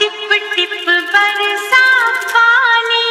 Tip tip बरसा पानी।